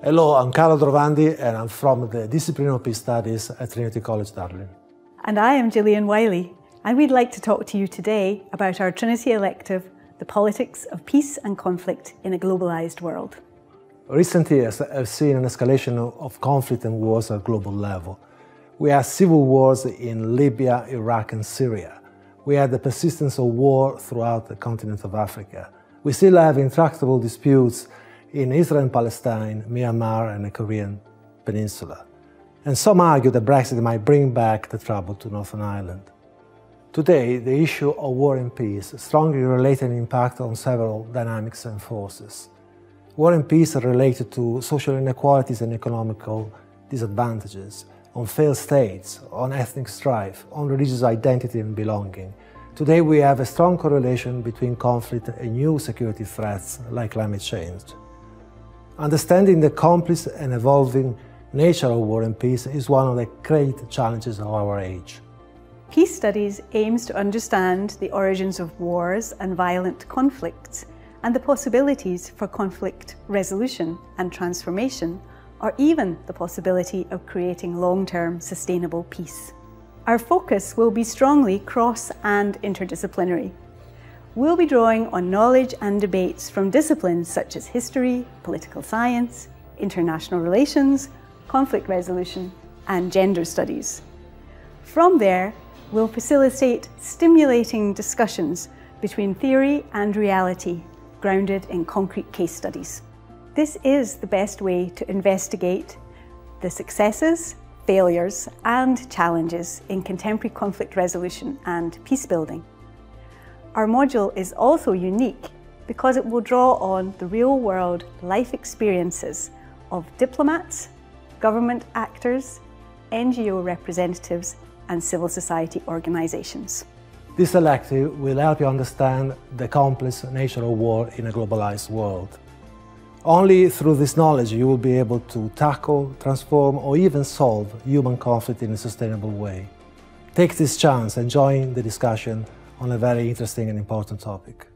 Hello, I'm Carlo Aldrovandi and I'm from the Discipline of Peace Studies at Trinity College Dublin. And I am Gillian Wylie, and we'd like to talk to you today about our Trinity elective, The Politics of Peace and Conflict in a Globalised World. Recent years have seen an escalation of conflict and wars at global level. We have civil wars in Libya, Iraq, and Syria. We have the persistence of war throughout the continent of Africa. We still have intractable disputes in Israel and Palestine, Myanmar, and the Korean Peninsula. And some argue that Brexit might bring back the trouble to Northern Ireland. Today, the issue of war and peace strongly related in impact on several dynamics and forces. War and peace are related to social inequalities and economical disadvantages, on failed states, on ethnic strife, on religious identity and belonging. Today we have a strong correlation between conflict and new security threats like climate change. Understanding the complex and evolving nature of war and peace is one of the great challenges of our age. Peace Studies aims to understand the origins of wars and violent conflicts and the possibilities for conflict resolution and transformation, or even the possibility of creating long-term sustainable peace. Our focus will be strongly cross and interdisciplinary we'll be drawing on knowledge and debates from disciplines such as history, political science, international relations, conflict resolution, and gender studies. From there, we'll facilitate stimulating discussions between theory and reality, grounded in concrete case studies. This is the best way to investigate the successes, failures, and challenges in contemporary conflict resolution and peace building. Our module is also unique because it will draw on the real-world life experiences of diplomats, government actors, NGO representatives and civil society organisations. This elective will help you understand the complex nature of war in a globalized world. Only through this knowledge you will be able to tackle, transform or even solve human conflict in a sustainable way. Take this chance and join the discussion on a very interesting and important topic.